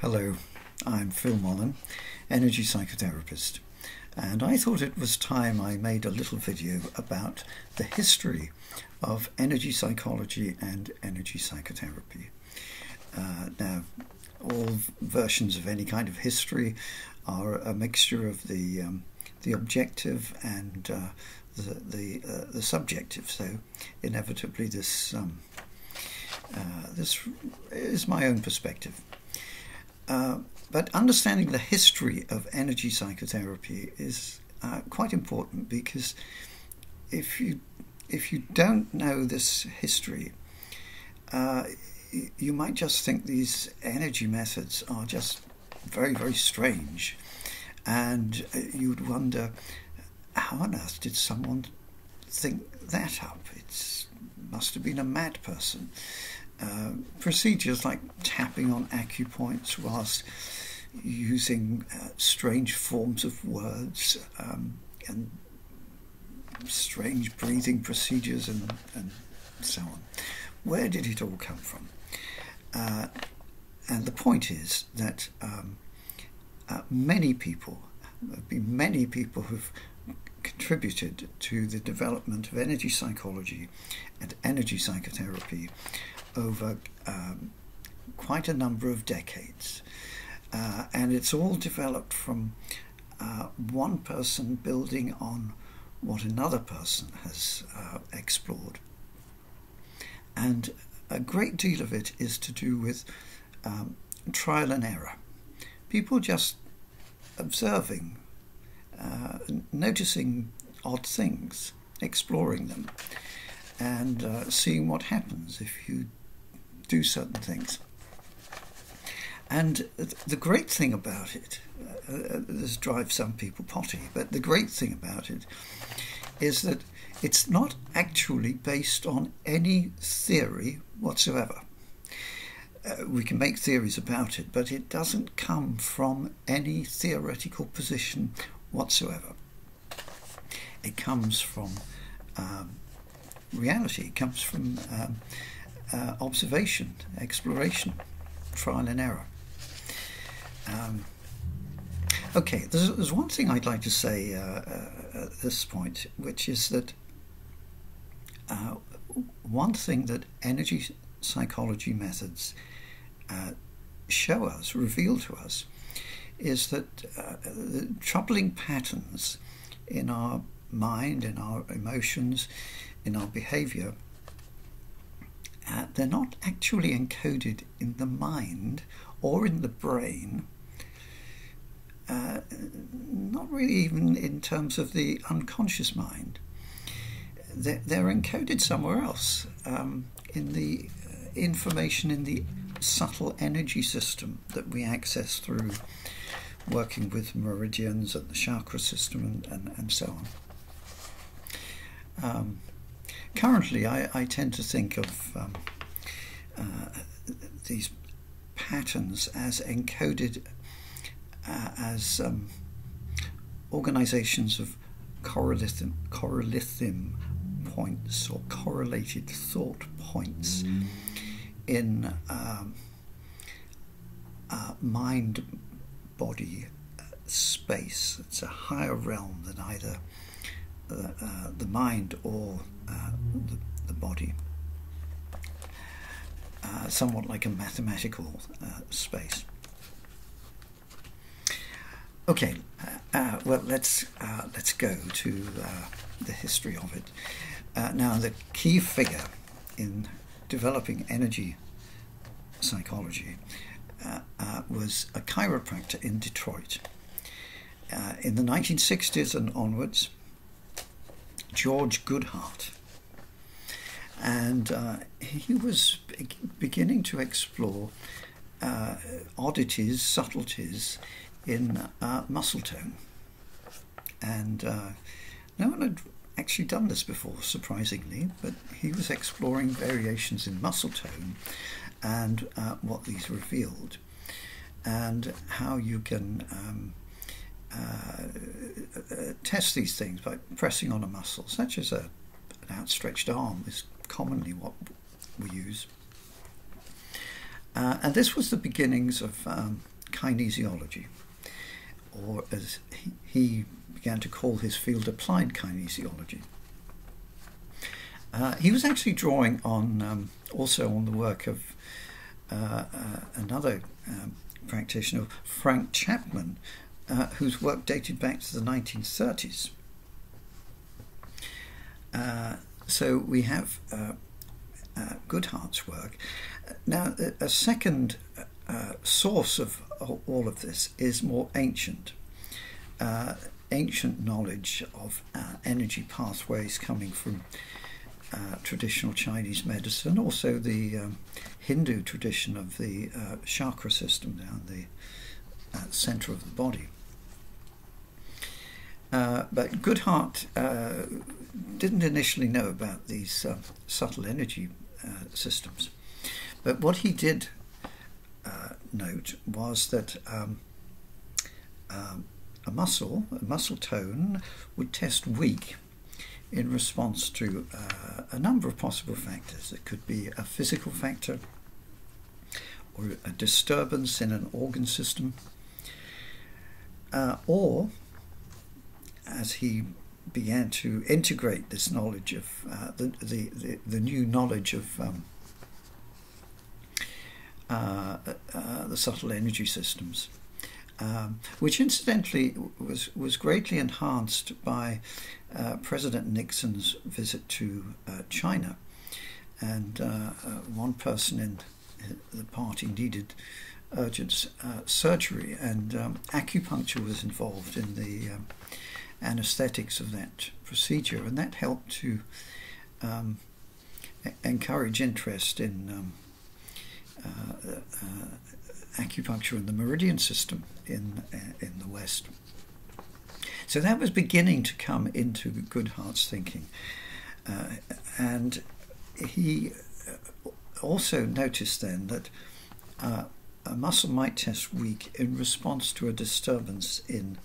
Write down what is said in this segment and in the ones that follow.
Hello, I'm Phil Mollon, energy psychotherapist, and I thought it was time I made a little video about the history of energy psychology and energy psychotherapy. Uh, now, all versions of any kind of history are a mixture of the um, the objective and uh, the the, uh, the subjective. So, inevitably, this um, uh, this is my own perspective. Uh, but understanding the history of energy psychotherapy is uh, quite important because if you if you don't know this history, uh, you might just think these energy methods are just very very strange, and uh, you'd wonder how on earth did someone think that up? It must have been a mad person. Uh, procedures like tapping on acupoints whilst using uh, strange forms of words um, and strange breathing procedures and, and, so on. Where did it all come from? Uh, and the point is that um, uh, many people, there have been many people who've contributed to the development of energy psychology and energy psychotherapy over um, quite a number of decades. Uh, and it's all developed from uh, one person building on what another person has uh, explored. And a great deal of it is to do with um, trial and error. People just observing, uh, noticing odd things, exploring them, and uh, seeing what happens if you do certain things. And the great thing about it, uh, uh, this drives some people potty, but the great thing about it is that it's not actually based on any theory whatsoever. Uh, we can make theories about it, but it doesn't come from any theoretical position whatsoever. It comes from um, reality, it comes from um, uh, observation, exploration, trial and error. Um, okay, there's, there's, one thing I'd like to say uh, uh, at this point, which is that uh, one thing that energy psychology methods uh, show us, reveal to us, is that uh, the troubling patterns in our mind, in our emotions, in our behavior they're not actually encoded in the mind or in the brain. Uh, not really even in terms of the unconscious mind. They're, they're encoded somewhere else um, in the uh, information in the subtle energy system that we access through working with meridians and the chakra system and, and, and so on. Um, currently, I, I, tend to think of um, uh, these patterns as encoded uh, as um, organizations of correlative points or correlated thought points in um, uh, mind body space. It's a higher realm than either uh, uh, the mind or uh, the, the, body. Uh, somewhat like a mathematical uh, space. Okay, well let's let's go to the history of it. now, the key figure in developing energy psychology uh, uh, was a chiropractor in Detroit. Uh, in the 1960s and onwards, George Goodheart. And uh, he was beginning to explore uh, oddities, subtleties in uh, muscle tone. And uh, no one had actually done this before, surprisingly, but he was exploring variations in muscle tone and uh, what these revealed, and how you can um, uh, test these things by pressing on a muscle, such as a, an outstretched arm is commonly what we use. Uh, and this was the beginnings of um, kinesiology, or as he, he, began to call his field, applied kinesiology. Uh, he was actually drawing on um, also on the work of uh, uh another um, practitioner, Frank Chapman, uh, whose work dated back to the 1930s. Uh, so we have uh, uh, Goodheart's work. Now, a second uh, source of all of this is more ancient. Uh, ancient knowledge of uh, energy pathways coming from traditional Chinese medicine, also the um, Hindu tradition of the chakra system down the center of the body. Uh, but Goodheart uh, didn't initially know about these uh, subtle energy uh, systems. But what he did uh, note was that um, um, a muscle, a muscle tone, would test weak in response to a number of possible factors. It could be a physical factor or a disturbance in an organ system, or as he began to integrate this knowledge of uh, the, the, the, the, new knowledge of um, uh, uh, the subtle energy systems, um, which incidentally was, was greatly enhanced by uh, President Nixon's visit to uh, China. And uh, one person in the party needed urgent surgery, and um, acupuncture was involved in the um, anesthetics of that procedure, and that helped to um, encourage interest in um, uh, uh, acupuncture and the meridian system in uh, in the West. So that was beginning to come into Goodheart's thinking, uh, and he uh, also noticed then that uh, a muscle might test weak in response to a disturbance in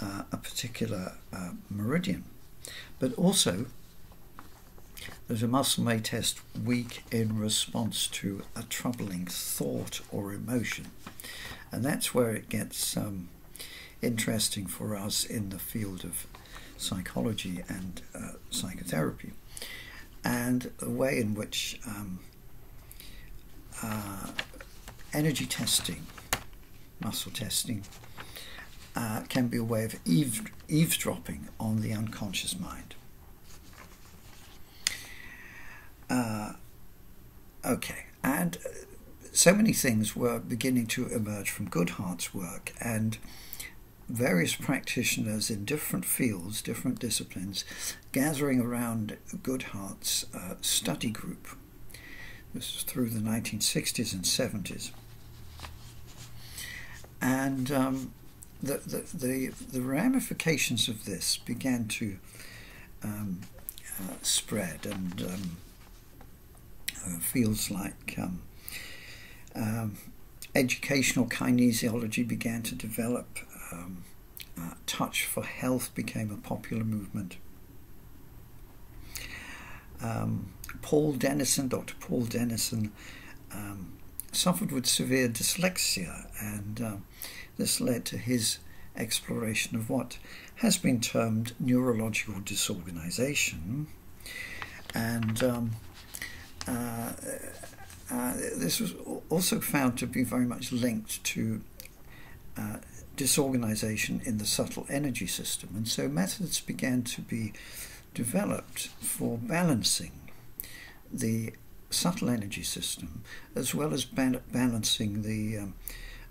uh, a particular uh, meridian. But also, there's a muscle may test weak in response to a troubling thought or emotion. And that's where it gets um, interesting for us in the field of psychology and uh, psychotherapy. And the way in which um, uh, energy testing, muscle testing, uh, can be a way of eaves- eavesdropping on the unconscious mind. Uh, okay, and uh, so many things were beginning to emerge from Goodheart's work, and various practitioners in different fields, different disciplines, gathering around Goodheart's uh, study group. This was through the 1960s and 70s. And um, the, the, the, the ramifications of this began to um, uh, spread and um, uh, feels like um, um educational kinesiology began to develop. Um, uh, touch for health became a popular movement. Um, Paul Dennison, Dr. Paul Dennison, suffered with severe dyslexia and this led to his exploration of what has been termed neurological disorganization. And um, uh, uh, this was also found to be very much linked to uh, disorganization in the subtle energy system. And so methods began to be developed for balancing the subtle energy system as well as balancing the um,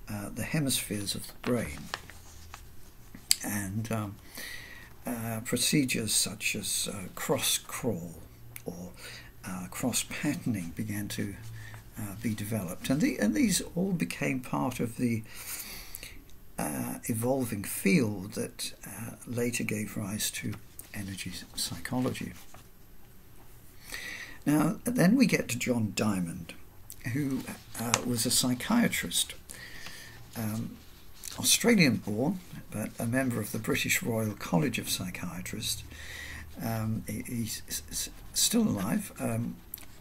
uh, the hemispheres of the brain. And um, uh, procedures such as uh, cross crawl or uh, cross patterning began to uh, be developed. And, the, and these all became part of the evolving field that later gave rise to energy psychology. Now, then we get to John Diamond, who uh, was a psychiatrist um, Australian born, but a member of the British Royal College of Psychiatrists. Um, he, he's still alive, um,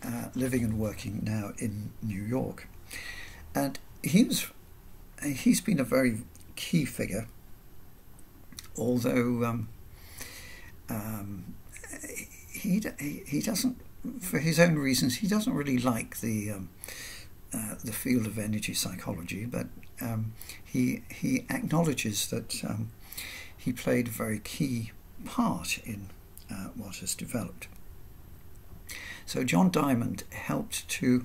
uh, living and working now in New York. and he was he's been a very key figure, although um, um, he, he doesn't, for his own reasons, he doesn't really like the um, uh, the field of energy psychology, but um, he he acknowledges that um, he played a very key part in uh, what has developed. So John Diamond helped to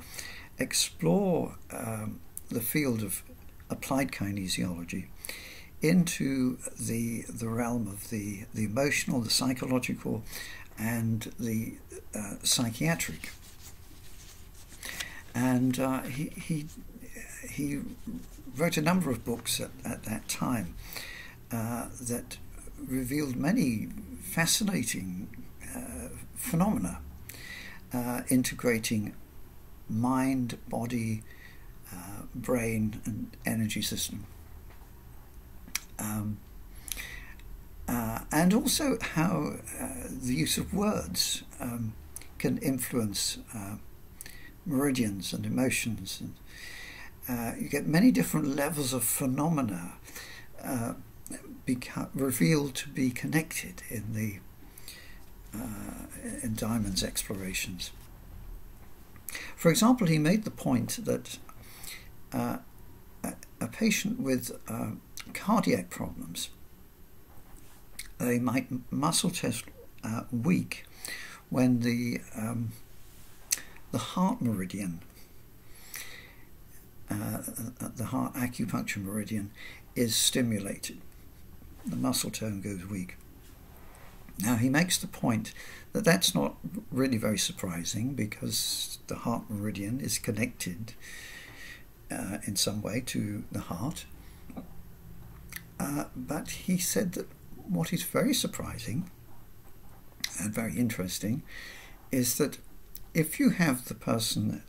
explore um, the field of applied kinesiology into the the realm of the the emotional, the psychological, and the uh, psychiatric. And uh, he he he wrote a number of books at, at that time uh, that revealed many fascinating uh, phenomena uh, integrating mind, body, uh, brain, and energy system. Um, uh, and also how the use of words um, can influence meridians and emotions. And, uh, you get many different levels of phenomena beca- revealed to be connected in the in Diamond's explorations. For example, he made the point that uh, a, a, patient with uh, cardiac problems, they might muscle test uh, weak when the um, the heart meridian, uh, the heart acupuncture meridian, is stimulated. The muscle tone goes weak. Now, he makes the point that that's not really very surprising because the heart meridian is connected uh, in some way to the heart. Uh, but he said that what is very surprising and very interesting is that if you have the person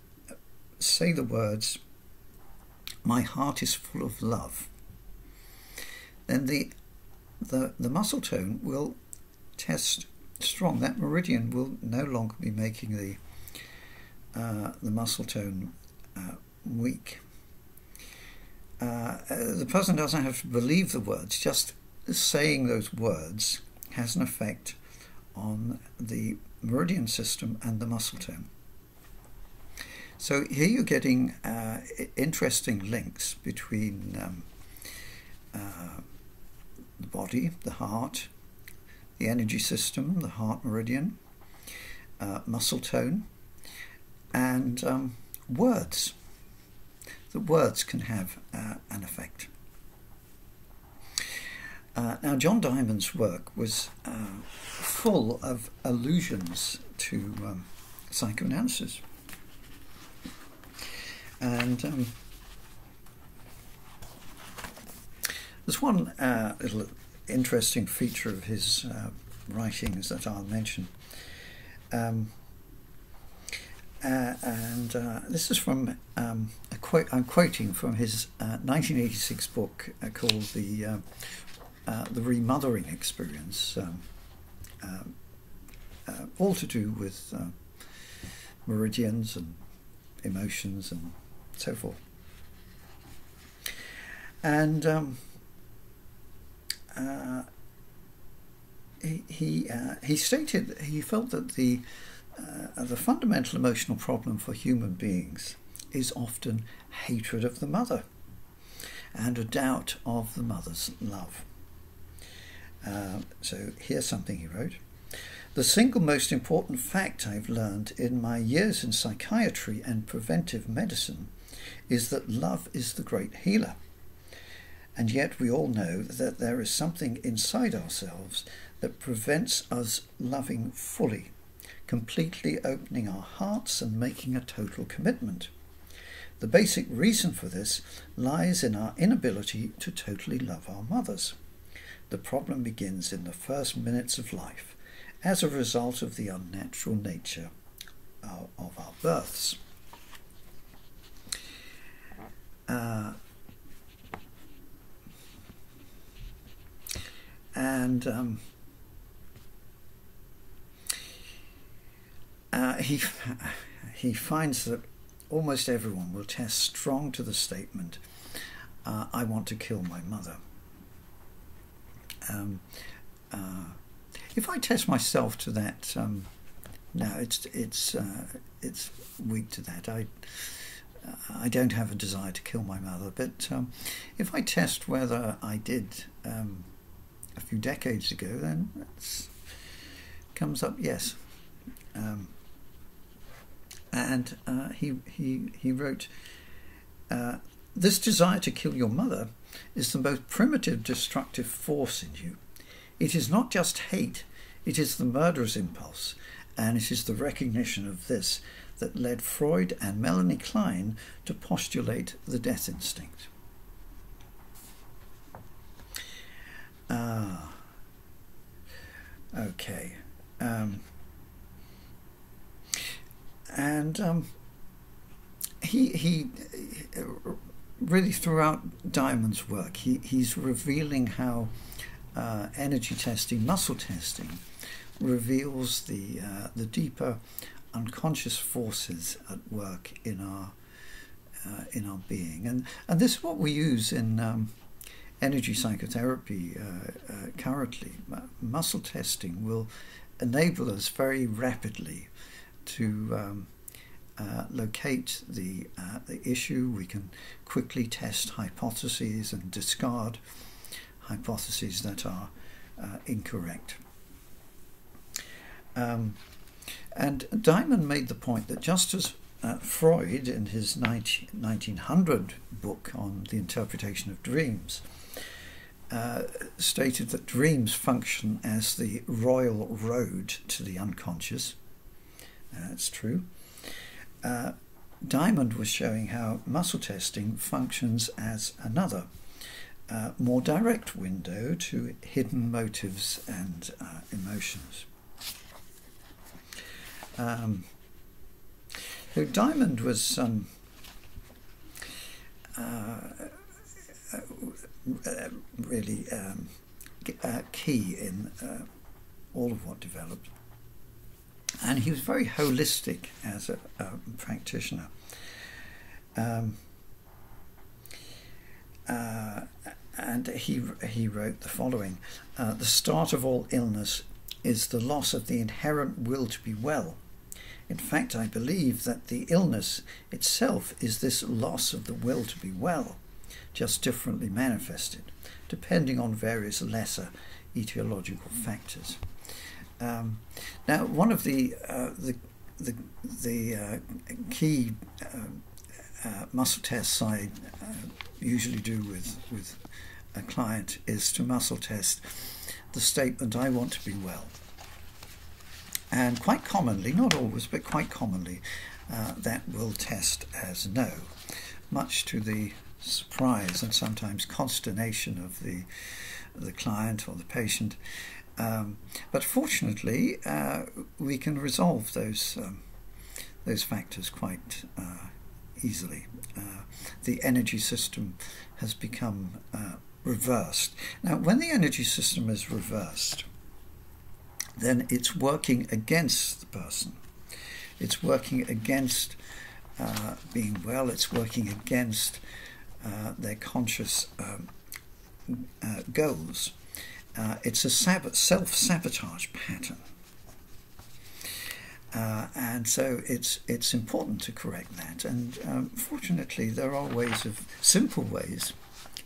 say the words, My heart is full of love, then the, the, the muscle tone will test strong, that meridian will no longer be making the uh, the muscle tone uh, weak. Uh, the person doesn't have to believe the words, just saying those words has an effect on the meridian system and the muscle tone. So here you're getting uh, interesting links between um, uh, the body, the heart, the energy system, the heart meridian, uh, muscle tone, and um, words. The words can have uh, an effect. Uh, now, John Diamond's work was uh, full of allusions to um, psychoanalysis. And um, there's one uh, little interesting feature of his uh, writings that I'll mention. Um, uh, and uh, this is from um, a quote. I'm quoting from his 1986 uh, book uh, called the uh, the Remothering Experience, um, all to do with meridians and emotions and so forth. And um, uh, he he, uh, he stated that he felt that the uh, the fundamental emotional problem for human beings is often hatred of the mother and a doubt of the mother's love. Uh, so here's something he wrote. The single most important fact I've learned in my years in psychiatry and preventive medicine is that love is the great healer. And yet we all know that there is something inside ourselves that prevents us loving fully, completely opening our hearts and making a total commitment. The basic reason for this lies in our inability to totally love our mothers. The problem begins in the first minutes of life as a result of the unnatural nature of our births. Uh, and um, uh, he he finds that almost everyone will test strong to the statement, uh, I want to kill my mother. Um, uh, if I test myself to that, um, no, it's it's uh, it's weak to that. I I don't have a desire to kill my mother, but um, if I test whether I did um, a few decades ago, then it comes up yes. Um, and uh, he he he wrote, uh, "This desire to kill your mother is the most primitive destructive force in you. It is not just hate; it is the murderous impulse, and it is the recognition of this that led Freud and Melanie Klein to postulate the death instinct. Ah, okay. Um, and um, he he really throughout Diamond's work, he, he's revealing how uh, energy testing, muscle testing, reveals the uh, the deeper unconscious forces at work in our uh, in our being, and and this is what we use in um, energy psychotherapy uh, uh, currently. muscle testing will enable us very rapidly to um, uh, locate the uh, the issue. We can quickly test hypotheses and discard hypotheses that are uh, incorrect. Um, and Diamond made the point that just as uh, Freud, in his 19, 1900 book on the interpretation of dreams, uh, stated that dreams function as the royal road to the unconscious. That's true. Uh, Diamond was showing how muscle testing functions as another, uh, more direct window to hidden motives and uh, emotions. Um, so Diamond was um, uh, uh, really um, uh, key in all of what developed. And he was very holistic as a, a practitioner. Um, uh, and he, he wrote the following uh, The start of all illness is the loss of the inherent will to be well. In fact, I believe that the illness itself is this loss of the will to be well, just differently manifested, depending on various lesser etiological factors. Um, now, one of the uh, the the, the uh, key uh, uh muscle tests I uh, usually do with with a client is to muscle test the statement "I want to be well." And quite commonly, not always, but quite commonly, uh, that will test as no, much to the surprise and sometimes consternation of the, the client or the patient. Um, but fortunately, uh, we can resolve those, um, those factors quite uh, easily. Uh, the energy system has become uh, reversed. Now, when the energy system is reversed, then it's working against the person. It's working against uh, being well, it's working against uh, their conscious um, goals. Uh, it's a sab- self sabotage pattern. Uh, and so it's it's important to correct that. And um, fortunately, there are ways of simple ways,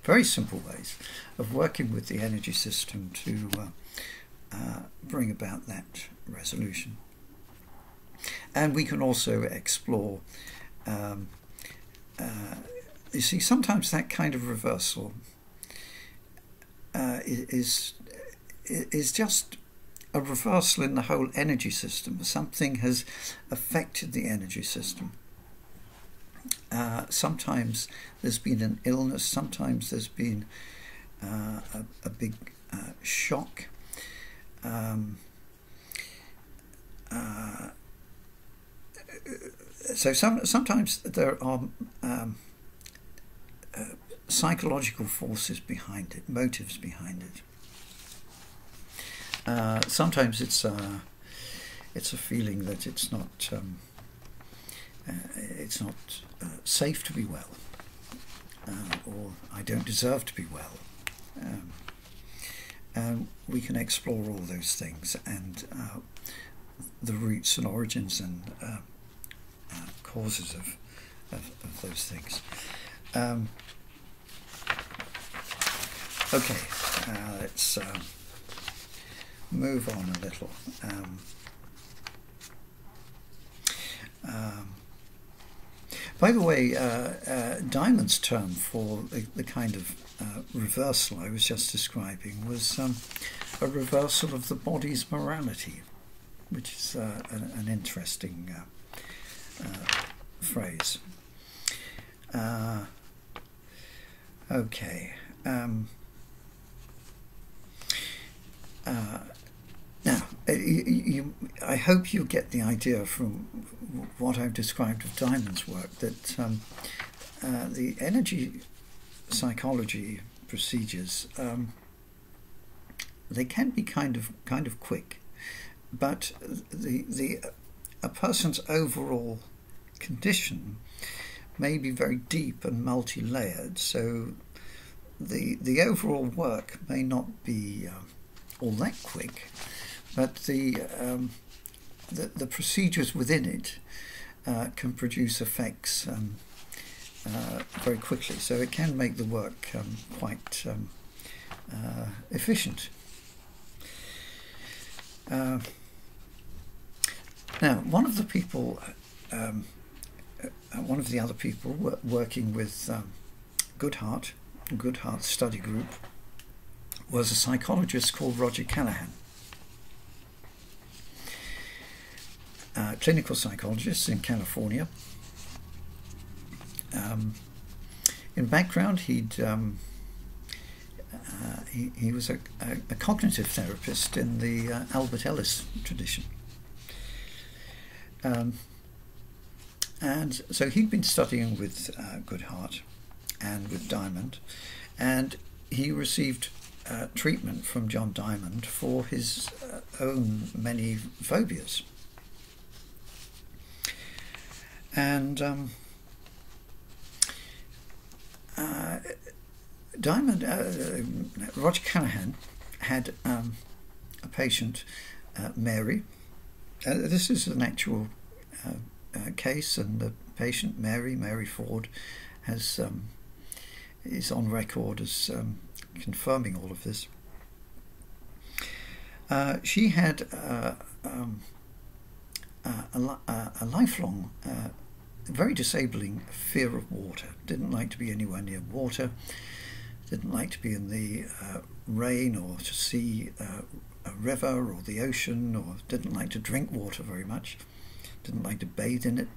very simple ways, of working with the energy system to uh, uh, bring about that resolution. And we can also explore. Um, uh, you see, sometimes that kind of reversal uh, is is just a reversal in the whole energy system. Something has affected the energy system. Uh, sometimes there's been an illness. Sometimes there's been uh, a, a, big uh, shock um, uh, so some, sometimes there are um, psychological forces behind it, motives behind it. Uh, sometimes it's uh, it's a feeling that it's not um, uh, it's not uh, safe to be well, uh, or I don't deserve to be well. Um, we can explore all those things and uh, the roots and origins and causes of, of, of, those things. Um, okay, let's um, move on a little. Um, um, by the way, uh, uh, Diamond's term for the, the kind of uh, reversal I was just describing was um, a reversal of the body's morality, which is uh, an, an, interesting uh, uh, phrase. okay. Um, now, you, you, I hope you get the idea from what I've described of Diamond's work that um, uh, the energy psychology procedures um, they can be kind of kind of quick, but the the a person's overall condition may be very deep and multi-layered. So the the overall work may not be uh, all that quick, but the, um, the, the procedures within it uh, can produce effects um, uh, very quickly. So it can make the work um, quite um, uh, efficient. Uh, now, one of the people, um, uh, one of the other people working with um, Goodheart, Goodheart Study Group, was a psychologist called Roger Callahan. uh, clinical psychologist in California. Um, in background, he'd um, uh, he, he, was a, a, a, cognitive therapist in the uh, Albert Ellis tradition. Um, and so he'd been studying with uh, Goodheart and with Diamond, and he received uh, treatment from John Diamond for his uh, own many phobias. And um, uh, Diamond, uh, Roger Callahan had um, a patient, uh, Mary. Uh, this is an actual uh, uh, case, and the patient, Mary, Mary Ford, has um, is on record as um, confirming all of this. she had um, a, a, lifelong very disabling fear of water. Didn't like to be anywhere near water. Didn't like to be in the uh, rain or to see uh, a river or the ocean, or didn't like to drink water very much. Didn't like to bathe in it.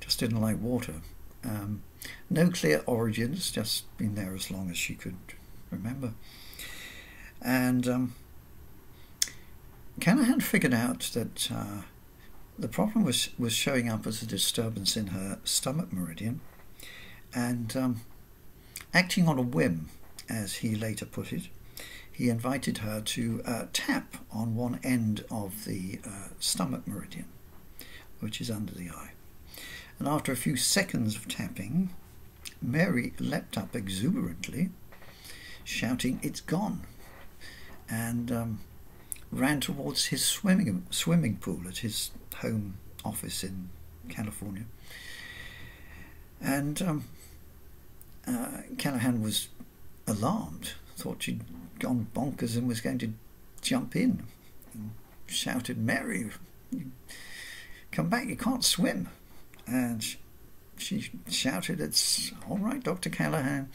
Just didn't like water. Um, no clear origins, just been there as long as she could remember. And um, Callahan figured out that. Uh, the problem was, was showing up as a disturbance in her stomach meridian and um, acting on a whim, as he later put it, he invited her to uh, tap on one end of the uh, stomach meridian, which is under the eye. And after a few seconds of tapping, Mary leapt up exuberantly, shouting, It's gone! And um, ran towards his swimming, swimming pool at his home office in California. And um, uh, Callahan was alarmed, thought she'd gone bonkers and was going to jump in, and shouted, Mary, come back, you can't swim. And she shouted, It's all right, Dr. Callahan,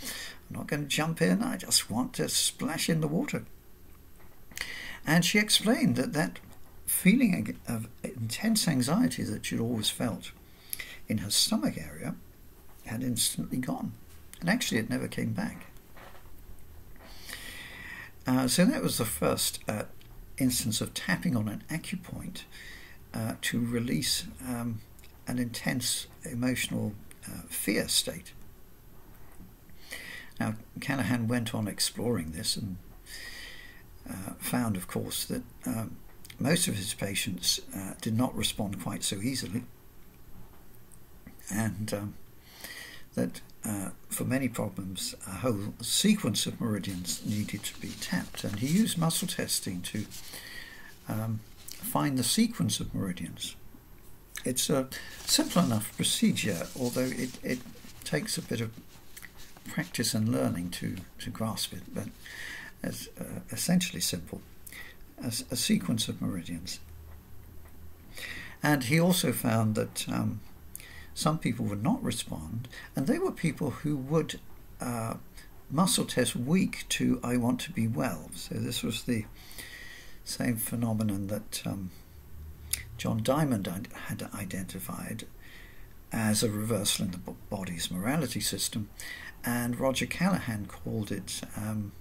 I'm not going to jump in, I just want to splash in the water. And she explained that that feeling of intense anxiety that she'd always felt in her stomach area had instantly gone. And actually, it never came back. Uh, so that was the first uh, instance of tapping on an acupoint uh, to release um, an intense emotional uh, fear state. Now, Callahan went on exploring this and uh, found, of course, that um, most of his patients uh, did not respond quite so easily, and um, that uh, for many problems, a whole sequence of meridians needed to be tapped, and he used muscle testing to um, find the sequence of meridians. It's a simple enough procedure, although it, it takes a bit of practice and learning to, to grasp it, but it's uh, essentially simple. A, a, sequence of meridians. And he also found that um, some people would not respond, and they were people who would uh, muscle test weak to I want to be well. So this was the same phenomenon that um, John Diamond had identified as a reversal in the body's morality system, and Roger Callahan called it um,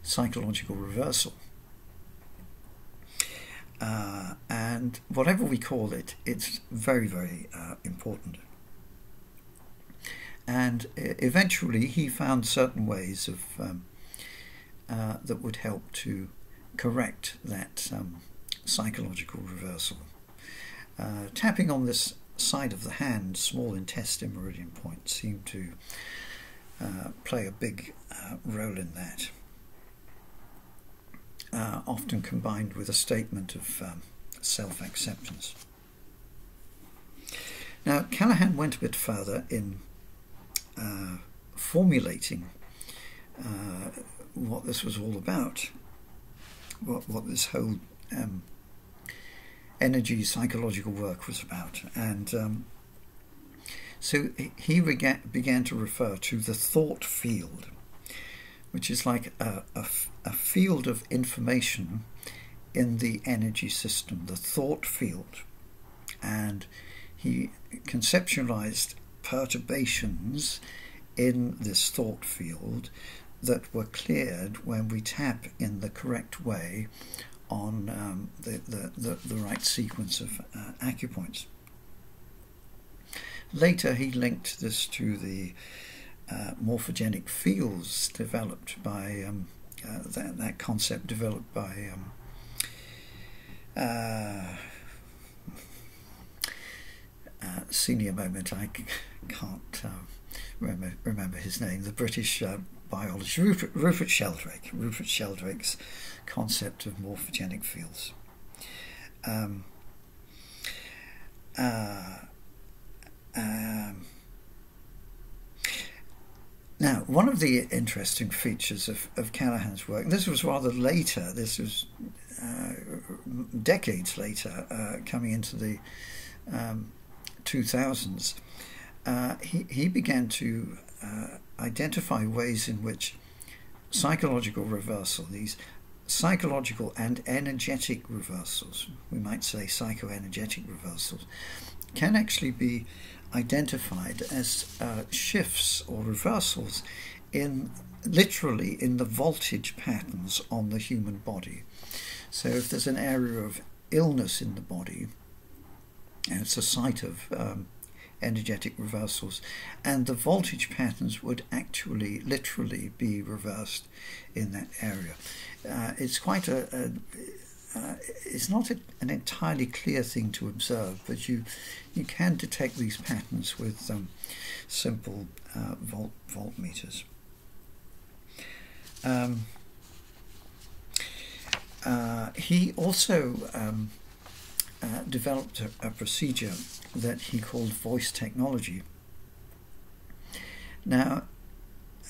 psychological reversal. Uh, and whatever we call it, it's very, very uh, important. And eventually, he found certain ways of um, uh, that would help to correct that um, psychological reversal. Uh, tapping on this side of the hand, small intestine meridian point, seemed to uh, play a big uh, role in that. Uh, often combined with a statement of um, self acceptance. Now, Callahan went a bit further in uh, formulating uh, what this was all about, what, what this whole um, energy psychological work was about. And um, so he began to refer to the thought field, which is like a, field of information in the energy system, the thought field. And he conceptualized perturbations in this thought field that were cleared when we tap in the correct way on um, the, the, the, the, right sequence of uh, acupoints. Later, he linked this to the uh, morphogenic fields developed by um, uh, that, that concept developed by um, uh, uh senior moment. I can't uh, remember, remember his name. The British uh, biologist Rupert, Rupert Sheldrake. Rupert Sheldrake's concept of morphogenic fields. Um, uh, um, now, one of the interesting features of, of Callahan's work, this was rather later, this was uh, decades later, uh, coming into the um, 2000s, uh, he, he began to uh, identify ways in which psychological reversal, these psychological and energetic reversals, we might say psychoenergetic reversals, can actually be identified as uh, shifts or reversals in literally in the voltage patterns on the human body. So if there's an area of illness in the body, and it's a site of um, energetic reversals, and the voltage patterns would actually literally be reversed in that area. Uh, it's quite a, a uh, it's not a, an entirely clear thing to observe, but you you can detect these patterns with um, simple uh, volt voltmeters. Um, uh, he also um, uh, developed a, a, procedure that he called voice technology. Now,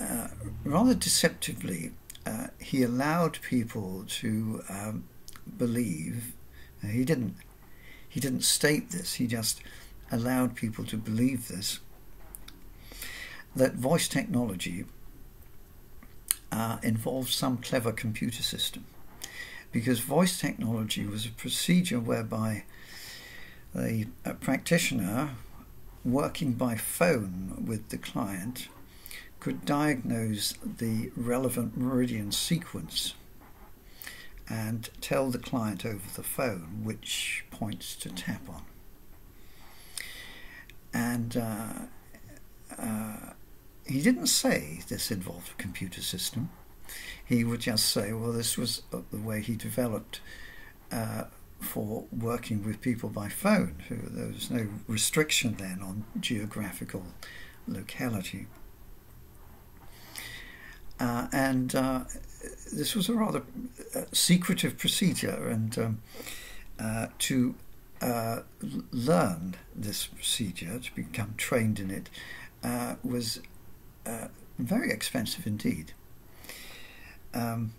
uh, rather deceptively, uh, he allowed people to um, believe. Uh, he didn't. He didn't state this. He just allowed people to believe this. That voice technology uh, involved some clever computer system, because voice technology was a procedure whereby a, a practitioner working by phone with the client could diagnose the relevant meridian sequence and tell the client over the phone which points to tap on. And uh, uh, he didn't say this involved a computer system. He would just say, well, this was the way he developed uh, for working with people by phone. There was no restriction then on geographical locality. Uh, and uh, this was a rather uh, secretive procedure, and um, uh, to uh, learn this procedure, to become trained in it, was very expensive indeed. Um,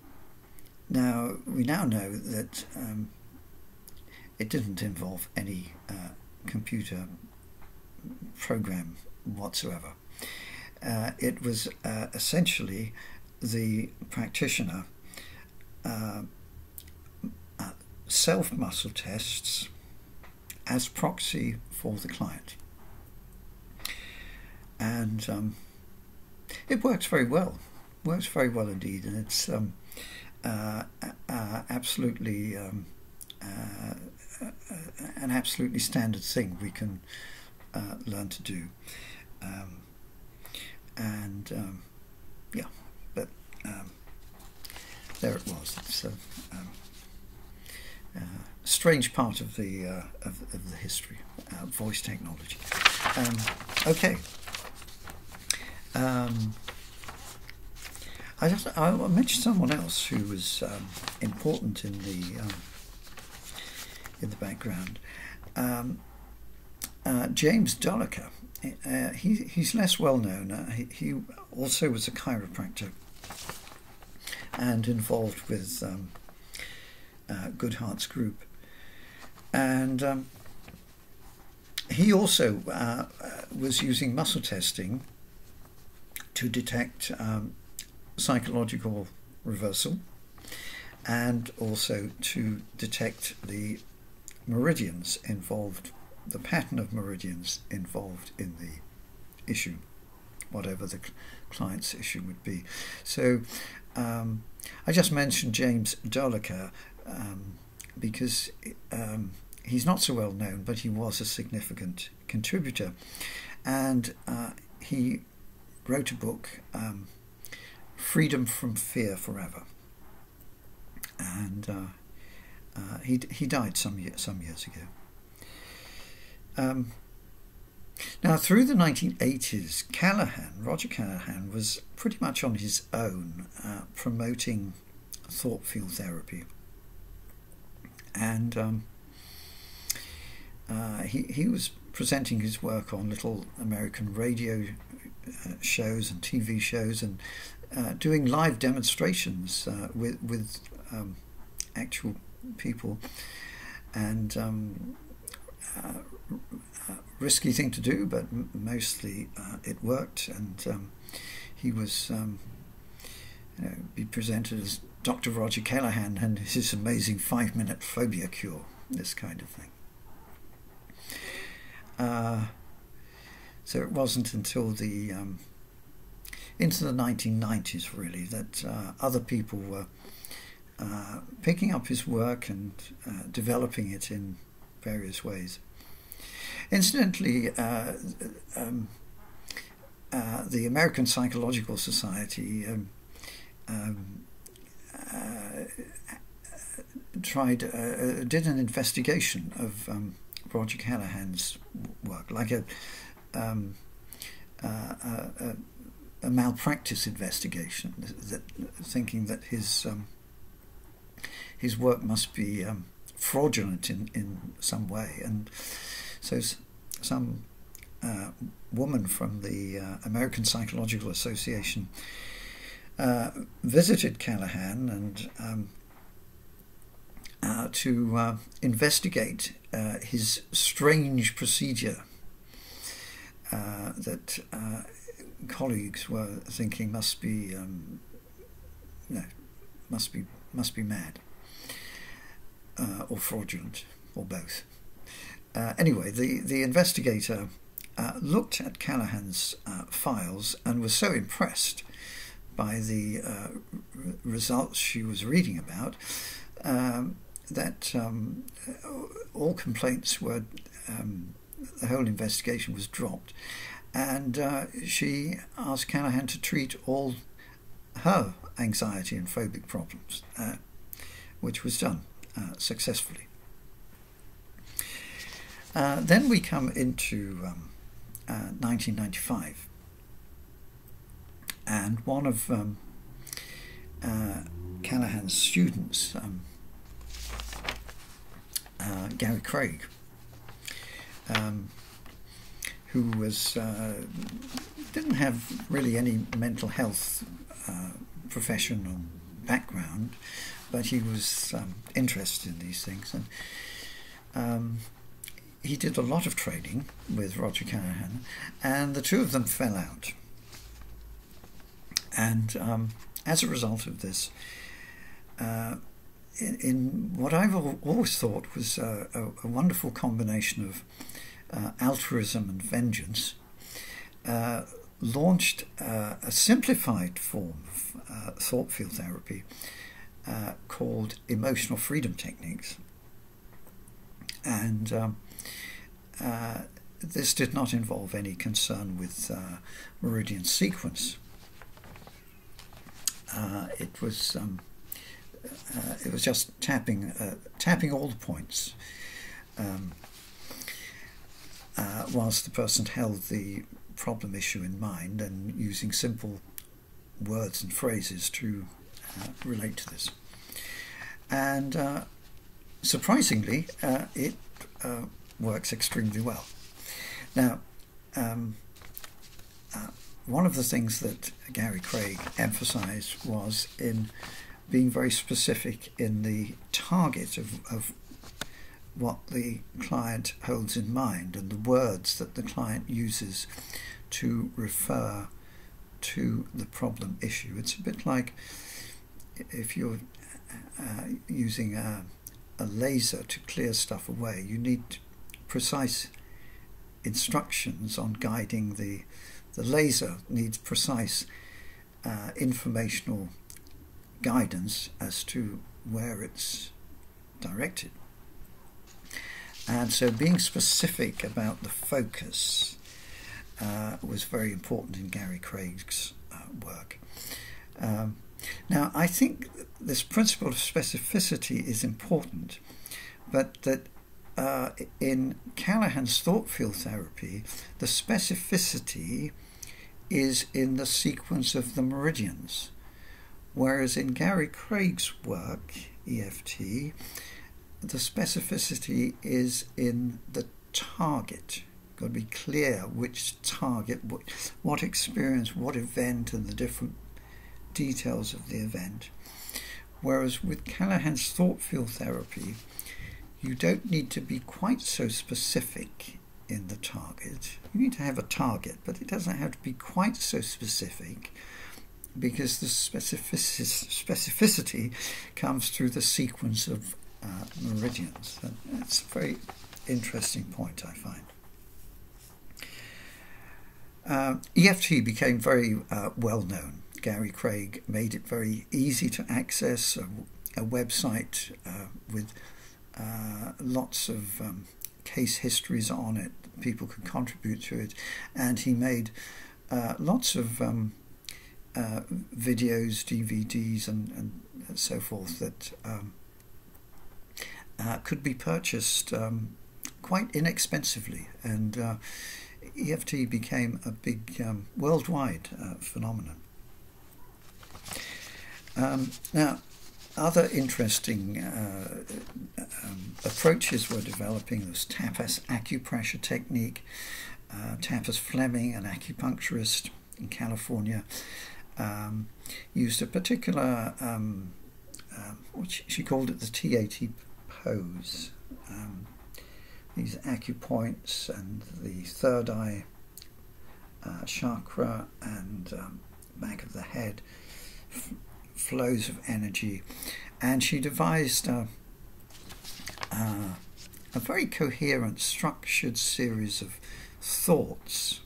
now, we now know that um, it didn't involve any computer program whatsoever. Uh, it was uh, essentially the practitioner uh, uh, self muscle tests as proxy for the client. And um, it works very well, works very well indeed, and it's um, uh, uh, absolutely um, an absolutely standard thing we can learn to do. Um, and um, yeah, but um, there it was. It's a um, uh, strange part of the uh, of, of, the history, uh, voice technology. Okay. Um, I just I mentioned someone else who was um, important in the in the background. Uh, James Durlacher uh, he, he's less well known. Uh, he, he, also was a chiropractor and involved with um, uh, Goodheart's group. And um, he also uh, was using muscle testing to detect um, psychological reversal and also to detect the meridians involved the pattern of meridians involved in the issue, whatever the client's issue would be. So um, I just mentioned James Durlacher um, because um, he's not so well known, but he was a significant contributor. And uh, he wrote a book, um, Freedom from Fear Forever. And uh, uh, he, he died some, year, some years ago. Um, now, through the 1980s, Callahan, Roger Callahan, was pretty much on his own uh, promoting thought field therapy. And um, uh, he, he was presenting his work on little American radio uh, shows and TV shows and uh, doing live demonstrations uh, with, with um, actual people. And um, uh, risky thing to do, but mostly uh, it worked, and um, he was um, you know, be presented as Dr. Roger Callahan and his amazing five-minute phobia cure, this kind of thing. Uh, so it wasn't until the um, into the 1990s really that uh, other people were uh, picking up his work and uh, developing it in various ways. Incidentally, uh, um, uh, the American Psychological Society um, um, uh, tried did an investigation of um, Roger Callahan's work, like a, um, a, a malpractice investigation, that, thinking that his um, his work must be fraudulent in, in some way, and so some uh, woman from the uh, American Psychological Association uh, visited Callahan and um, uh, to uh, investigate uh, his strange procedure that colleagues were thinking must be um, no, must be must be mad or fraudulent or both. Uh, anyway, the, the investigator uh, looked at Callahan's uh, files and was so impressed by the uh, results she was reading about um, that um, all complaints were, um, the whole investigation was dropped. And uh, she asked Callahan to treat all her anxiety and phobic problems, uh, which was done successfully. Uh, then we come into um, uh, 1995, and one of um, uh, Callahan's students, um, uh, Gary Craig, um, who was uh, didn't have really any mental health uh, professional background, but he was um, interested in these things, and um, he did a lot of training with Roger Callahan, and the two of them fell out. And um, as a result of this, uh, in, in, what I've always thought was a, a, a wonderful combination of uh, altruism and vengeance, uh, launched uh, a simplified form of uh, thought field therapy uh, called emotional freedom techniques. And um, uh, this did not involve any concern with uh, meridian sequence. Uh, it was um, it was just tapping tapping all the points. Um, uh, whilst the person held the problem issue in mind and using simple words and phrases to uh, relate to this. And uh, surprisingly, uh, it uh, works extremely well. Now, um, uh, one of the things that Gary Craig emphasized was in being very specific in the target of, of what the client holds in mind and the words that the client uses to refer to the problem issue. It's a bit like if you're uh, using a, a laser to clear stuff away, you need precise instructions on guiding the the laser needs precise uh, informational guidance as to where it's directed. And so being specific about the focus uh, was very important in Gary Craig's uh, work. Um, now, I think this principle of specificity is important, but that uh, in Callahan's thought field therapy, the specificity is in the sequence of the meridians, whereas in Gary Craig's work, EFT, the specificity is in the target. Got to be clear which target, what, what experience, what event, and the different details of the event. Whereas with Callahan's thought field therapy, you don't need to be quite so specific in the target. You need to have a target, but it doesn't have to be quite so specific because the specificity comes through the sequence of uh, meridians. And that's a very interesting point, I find. Uh, EFT became very uh, well known. Gary Craig made it very easy to access a, a website uh, with uh, lots of um, case histories on it. People could contribute to it, and he made uh, lots of um, videos, DVDs, and, and, so forth that um, uh, could be purchased um, quite inexpensively, and uh, EFT became a big um, worldwide uh, phenomenon. Um, now, other interesting uh, um, approaches were developing. There was Tapas acupressure technique. Uh, Tapas Fleming, an acupuncturist in California, um, used a particular, um, uh, what she, she, called it the TAT pose. Um, these acupoints and the third eye uh, chakra and um, back of the head flows of energy. And she devised a, uh, a very coherent, structured series of thoughts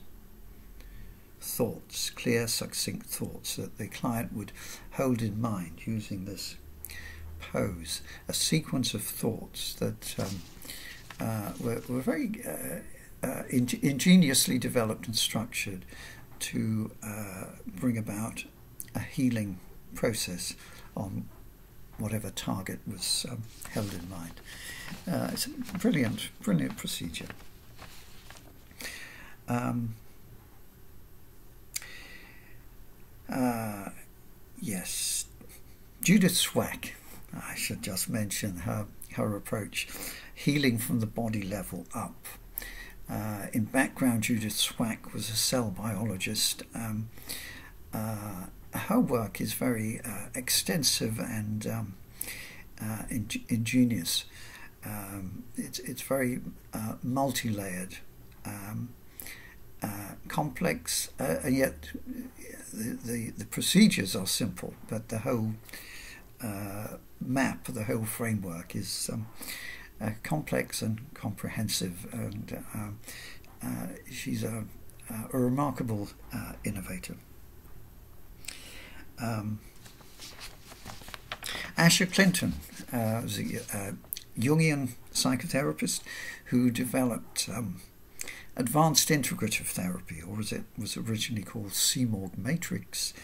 thoughts, clear, succinct thoughts that the client would hold in mind using this pose a sequence of thoughts that um, uh, were, were, very uh, uh, in- ingeniously developed and structured to uh, bring about a healing process on whatever target was um, held in mind. Uh, it's a brilliant, brilliant procedure. Um, uh, yes, Judith Swack. I should just mention her her approach, healing from the body level up. Uh, in background, Judith Swack was a cell biologist. Um, uh, her work is very uh, extensive and um, uh, in- ingenious. Um, it's it's very uh, multi-layered, um, uh, complex, and yet the, the, the procedures are simple, but the whole map, the whole framework is um, uh, complex and comprehensive, and uh, uh, she's a, a remarkable innovator. Um, Asha Clinton was a Jungian psychotherapist who developed um, advanced integrative therapy, or as it was originally called Seemorg Matrix,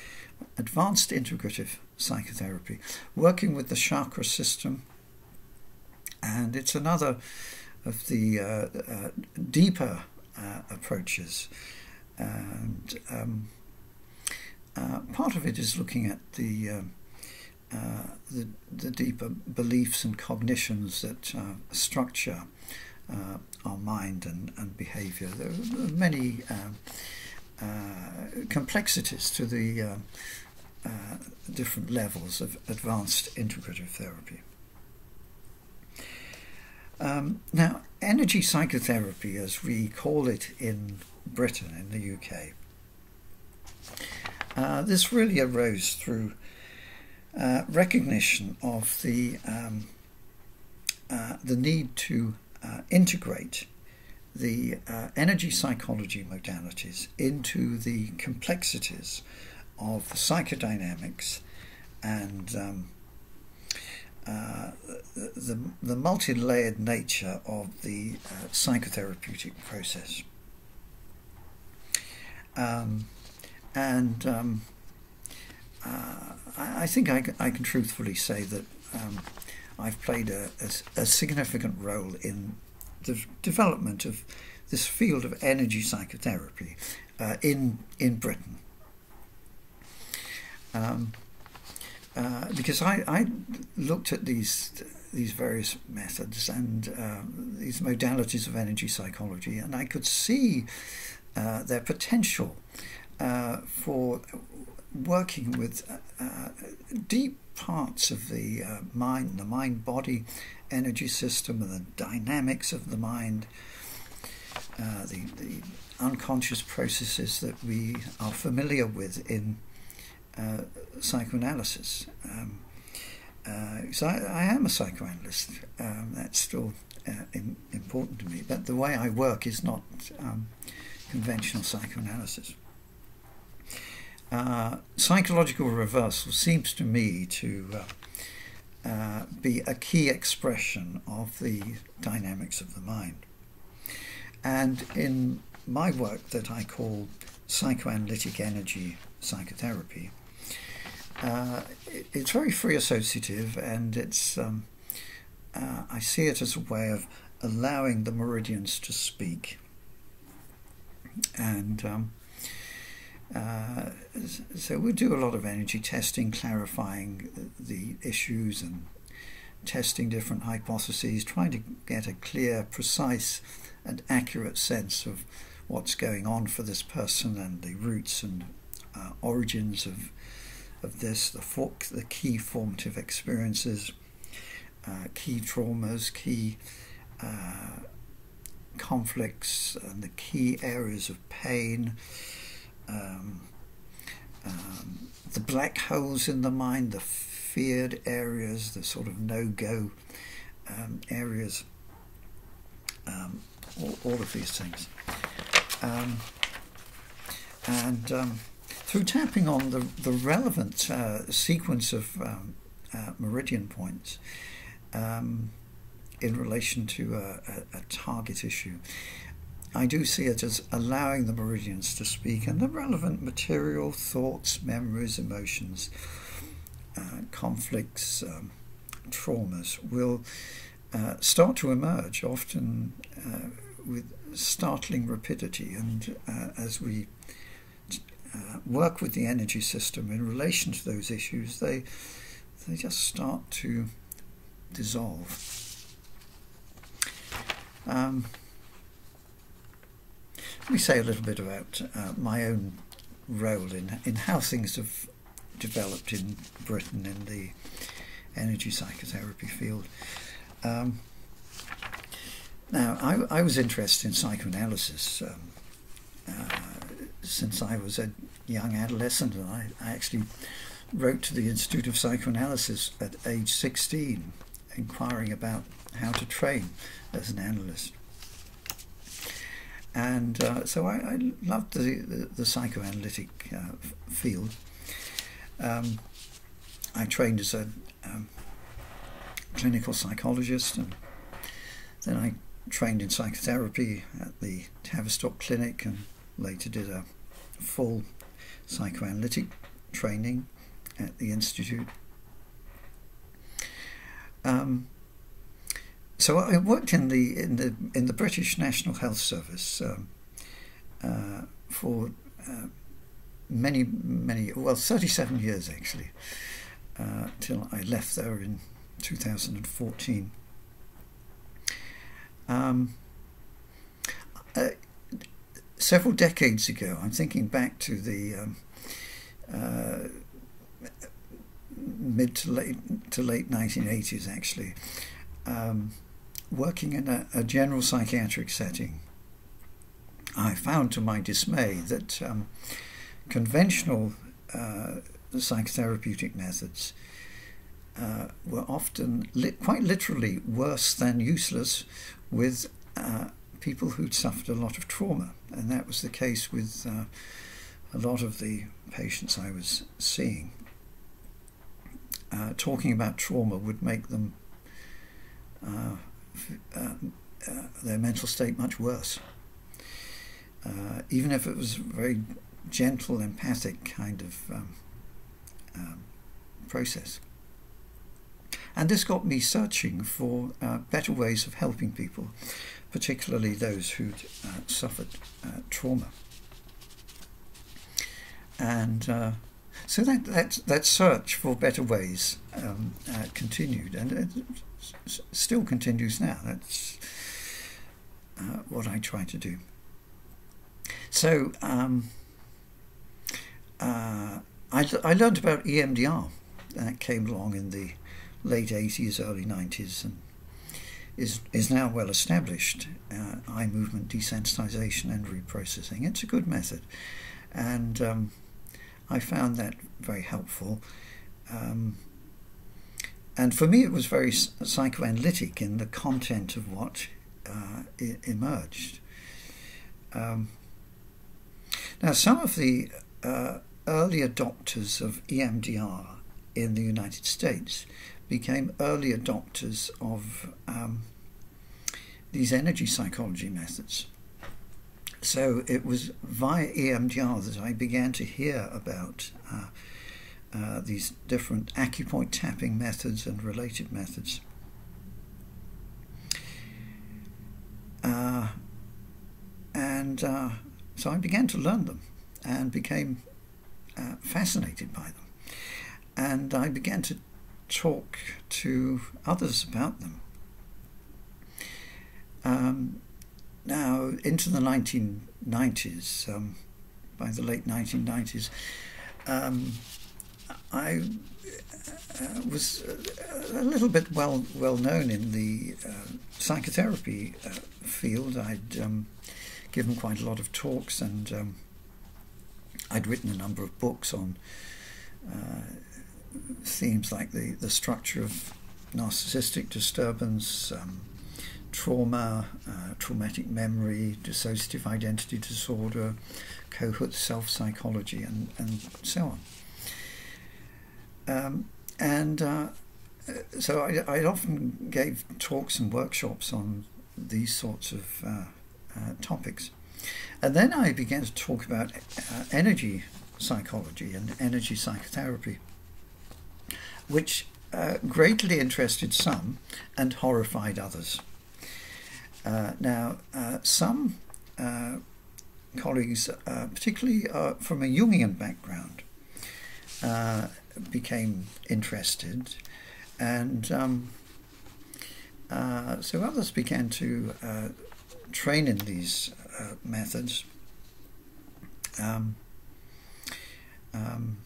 advanced integrative psychotherapy, working with the chakra system. And it's another of the uh, uh, deeper uh, approaches. And um, uh, part of it is looking at the, um, uh, the, the, deeper beliefs and cognitions that uh, structure our mind and, and behavior. There are many um, complexities to the uh, different levels of advanced integrative therapy. Um, now, energy psychotherapy, as we call it in Britain, in the UK, uh, this really arose through uh, recognition of the um, uh, the need to uh, integrate the uh, energy psychology modalities into the complexities of the psychodynamics and um, uh, the, the multi-layered nature of the uh, psychotherapeutic process. Um, and um, uh, I, I, think I, I, can truthfully say that um, I've played a, a, a, significant role in the development of this field of energy psychotherapy uh, in in Britain. Um, uh, because I, I looked at these these various methods and uh, these modalities of energy psychology, and I could see uh, their potential uh, for working with uh, deep parts of the uh, mind, the mind body energy system, and the dynamics of the mind, the, the unconscious processes that we are familiar with in uh, psychoanalysis. Um, uh, so I, I, am a psychoanalyst. Um, that's still uh, in, important to me. But the way I work is not um, conventional psychoanalysis. Uh, psychological reversal seems to me to uh, uh, be a key expression of the dynamics of the mind. And in my work that I call psychoanalytic energy psychotherapy, uh, it, it's very free associative, and it's um, uh, I see it as a way of allowing the meridians to speak. And um, uh, so we do a lot of energy testing, clarifying the issues and testing different hypotheses, trying to get a clear, precise, and accurate sense of what's going on for this person and the roots and uh, origins of of this, the, the key formative experiences, uh, key traumas, key uh, conflicts, and the key areas of pain, um, um, the black holes in the mind, the feared areas, the sort of no go um, areas, um, all, all, of these things. Um, and um, through tapping on the, the relevant uh, sequence of um, uh, meridian points um, in relation to a, a, a, target issue, I do see it as allowing the meridians to speak and the relevant material, thoughts, memories, emotions, uh, conflicts, um, traumas will uh, start to emerge, often uh, with startling rapidity. And uh, as we uh, work with the energy system in relation to those issues, they they just start to dissolve. Um, let me say a little bit about uh, my own role in in how things have developed in Britain in the energy psychotherapy field. Um, now, I, I, was interested in psychoanalysis um, uh, since I was a young adolescent, and I, I, actually wrote to the Institute of Psychoanalysis at age 16, inquiring about how to train as an analyst. And uh, so I, I, loved the, the, the psychoanalytic uh, field. Um, I trained as a um, clinical psychologist, and then I trained in psychotherapy at the Tavistock Clinic, and later did a full psychoanalytic training at the institute. Um, so I worked in the in the in the British National Health Service um, uh, for uh, many many well thirty seven years actually, uh, till I left there in 2014. Um, uh, several decades ago, I'm thinking back to the um, uh, mid to late to late 1980s, actually, um, working in a, a, general psychiatric setting. I found, to my dismay, that um, conventional uh, psychotherapeutic methods uh, were often li- quite literally worse than useless with uh, people who'd suffered a lot of trauma. And that was the case with uh, a lot of the patients I was seeing. Uh, talking about trauma would make them uh, uh, their mental state much worse. even if it was a very gentle, empathic kind of um, um, process. And this got me searching for uh, better ways of helping people, particularly those who'd uh, suffered uh, trauma. And uh, so that, that, that search for better ways um, uh, continued, and it still continues now. That's uh, what I try to do. So um, I, I learned about EMDR. That came along in the late 80s, early 90s, and is, is now well established. Uh, eye movement desensitization and reprocessing. It's a good method, and um, I found that very helpful. Um, and for me, it was very psychoanalytic in the content of what uh, emerged. Um, now, some of the uh, early adopters of EMDR in the United States became early adopters of um, these energy psychology methods. So it was via EMDR that I began to hear about uh, uh, these different acupoint tapping methods and related methods. Uh, and uh, so I began to learn them and became uh, fascinated by them. And I began to talk to others about them. Um, now, into the 1990s, um, by the late 1990s, um, I uh, was a little bit well well known in the uh, psychotherapy uh, field. I'd um, given quite a lot of talks, and um, I'd written a number of books on uh, themes like the, the structure of narcissistic disturbance, um, trauma, uh, traumatic memory, dissociative identity disorder, Kohut self psychology, and, and so on. Um, and uh, so I, I often gave talks and workshops on these sorts of uh, uh topics. And then I began to talk about uh, energy psychology and energy psychotherapy which uh, greatly interested some and horrified others. Uh, now, uh, some uh, colleagues, uh, particularly from a Jungian background, became interested, and um, so others began to train in these methods. Um, um,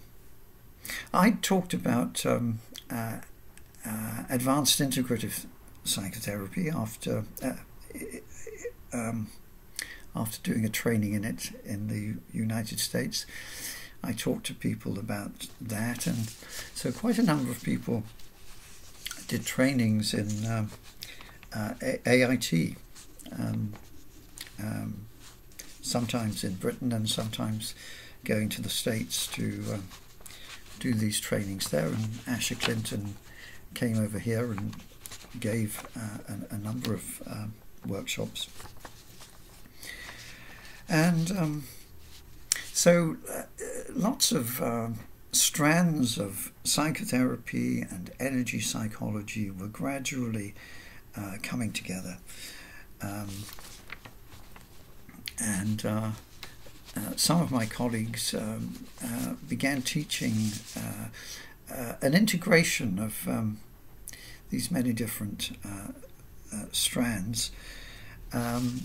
I talked about um, uh, uh, advanced integrative psychotherapy after uh, um, after doing a training in it in the United States. I talked to people about that, and so quite a number of people did trainings in um, uh, AIT, um, um, sometimes in Britain and sometimes going to the States to uh, do these trainings there. And Asha Clinton came over here and gave uh, a, a, number of um, workshops. And um, so uh, lots of uh, strands of psychotherapy and energy psychology were gradually uh, coming together. Um, and uh, uh, some of my colleagues um, uh, began teaching uh, an integration of um, these many different strands um,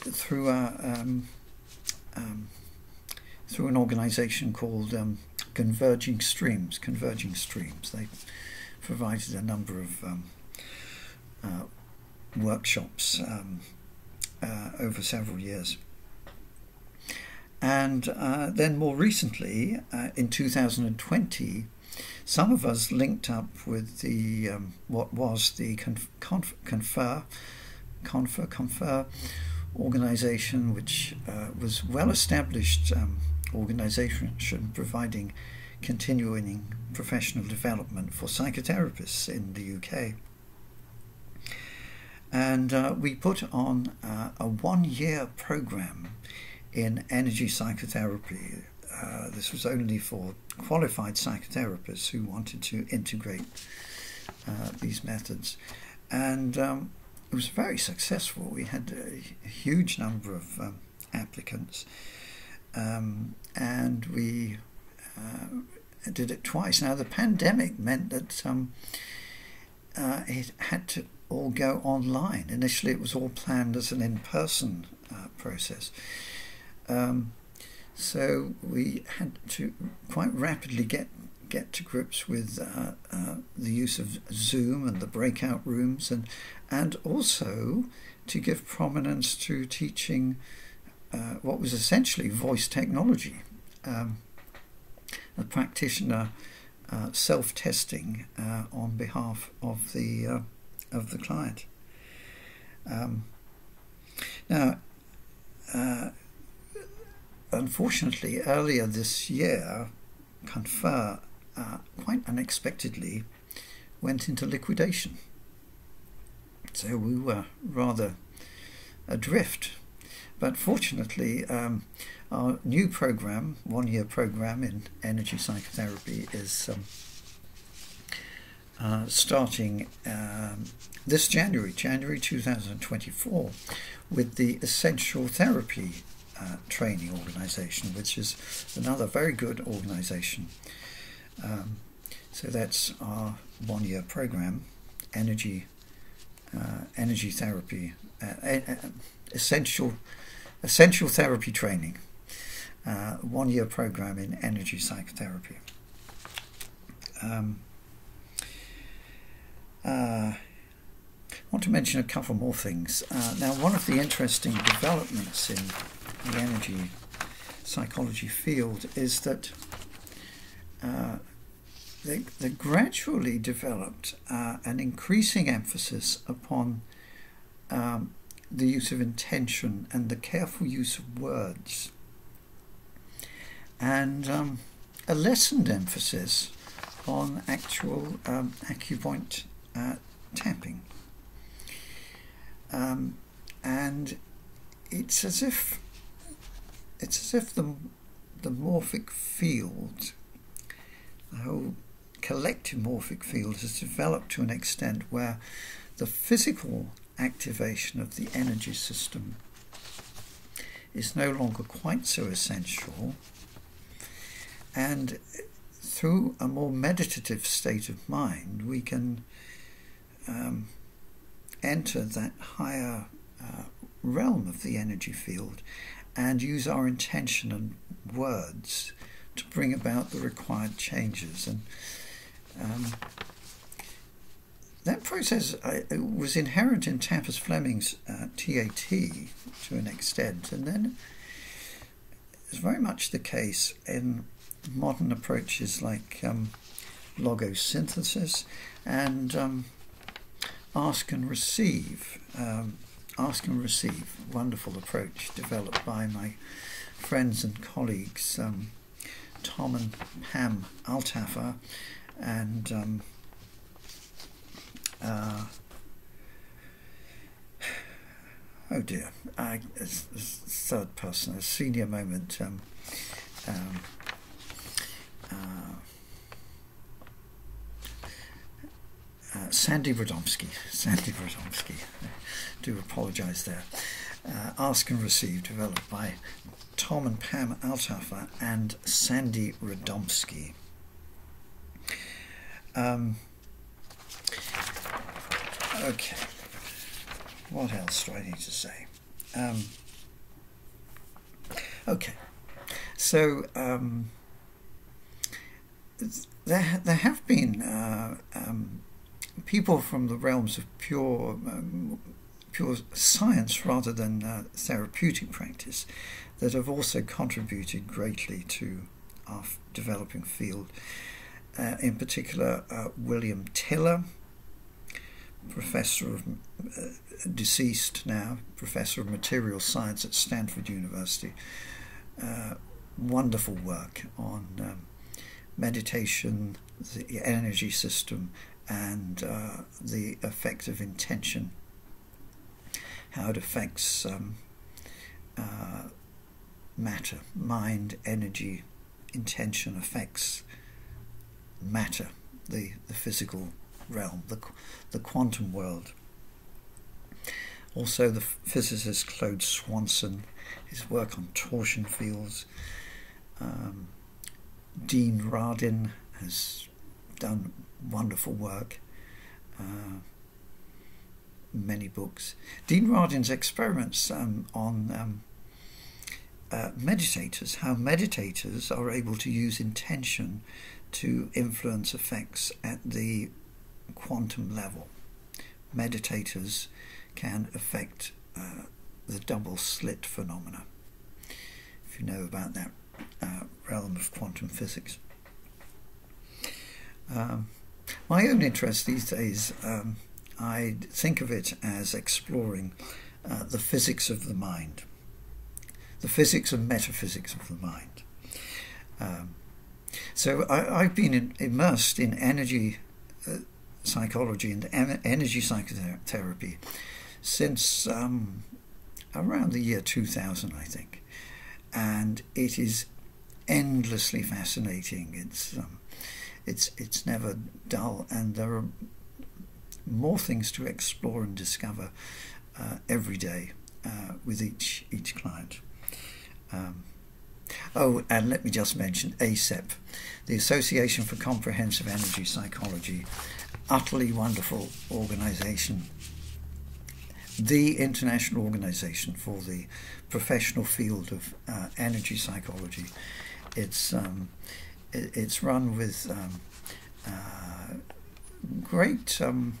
through a, um, um, through an organization called um, Converging Streams. Converging Streams. They provided a number of um, uh, workshops uh, over several years. And uh, then more recently, uh, in 2020, some of us linked up with the um, what was the conf- conf- confer confer confer organization, which uh, was well established um, organization providing continuing professional development for psychotherapists in the UK. And uh, we put on uh, a one year program in energy psychotherapy. Uh, this was only for qualified psychotherapists who wanted to integrate uh, these methods. And um, it was very successful. We had a, huge number of um, applicants, um, and we uh, did it twice. Now, the pandemic meant that um, uh, it had to all go online. Initially, it was all planned as an in person uh, process. Um, so we had to quite rapidly get get to grips with uh, uh, the use of Zoom and the breakout rooms, and and also to give prominence to teaching uh, what was essentially voice technology. Um, a practitioner uh, self-testing uh, on behalf of the uh, of the client. Um, now unfortunately, earlier this year, Confer uh, quite unexpectedly went into liquidation. So we were rather adrift. But fortunately, um, our new program, one year program in energy psychotherapy, is um, uh, starting um, this January, January 2024, with the Essential Therapy training organisation, which is another very good organisation. Um, so that's our one-year program, energy, uh, energy therapy, uh, essential, essential therapy training, uh, one-year program in energy psychotherapy. Um, uh, I want to mention a couple more things. Uh, now, one of the interesting developments in the energy psychology field is that uh, they, they, gradually developed uh, an increasing emphasis upon um, the use of intention and the careful use of words, and um, a lessened emphasis on actual um, acupoint uh, tapping. Um, and it's as if it's as if the, the morphic field, the whole collective morphic field has developed to an extent where the physical activation of the energy system is no longer quite so essential. And through a more meditative state of mind, we can um, enter that higher uh, realm of the energy field and use our intention and words to bring about the required changes. And um, that process uh, was inherent in Tapas Fleming's uh, TAT to an extent, and then it's very much the case in modern approaches like um, logosynthesis and um, ask and receive. Um, ask and receive, wonderful approach developed by my friends and colleagues um, Tom and Pam Altaffer and um, uh, oh dear, third person, a senior moment. Um, um, uh, uh, Sandy Radomski, Sandy Radomski, do apologise there. Uh, Ask and Receive, developed by Tom and Pam Altaffer and Sandy Radomski. Um, okay, what else do I need to say? Um, okay, so um, there, there have been uh, um, people from the realms of pure um, pure science rather than uh, therapeutic practice that have also contributed greatly to our developing field. Uh, in particular, uh, William Tiller, professor of uh, deceased now, professor of material science at Stanford University. Uh, wonderful work on um, meditation, the energy system, and uh, the effect of intention, how it affects um, uh, matter, mind, energy, intention affects matter, the, the physical realm, the, the quantum world. Also, the physicist Claude Swanson, his work on torsion fields. Um, Dean Radin has done wonderful work, uh, many books. Dean Radin's experiments um, on um, uh, meditators, how meditators are able to use intention to influence effects at the quantum level. Meditators can affect uh, the double slit phenomena, if you know about that uh, realm of quantum physics. Um, my own interest these days, um, I think of it as exploring uh, the physics of the mind, the physics and metaphysics of the mind. Um, so I, have been in, immersed in energy uh, psychology and energy psychotherapy since um, around the year 2000, I think. And it is endlessly fascinating. It's um, it's it's never dull, and there are more things to explore and discover uh, every day uh, with each each client. Um, Oh, and let me just mention ACEP, the Association for Comprehensive Energy Psychology, utterly wonderful organization, the international organization for the professional field of uh, energy psychology. It's um, it, it's run with um, uh, great um,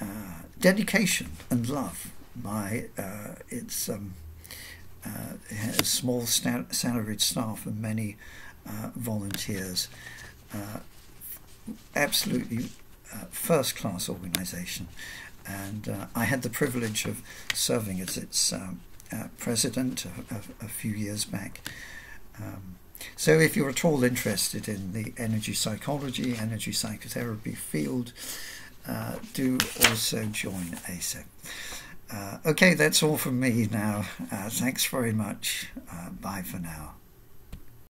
uh, dedication and love by uh, its um, uh, has small salaried staff and many uh, volunteers. Absolutely first class organisation. And I had the privilege of serving as its um, president a, a, a, few years back. Um, so, if you're at all interested in the energy psychology, energy psychotherapy field, do also join ACEP. Uh, okay, that's all from me now. Uh, thanks very much. Uh, bye for now.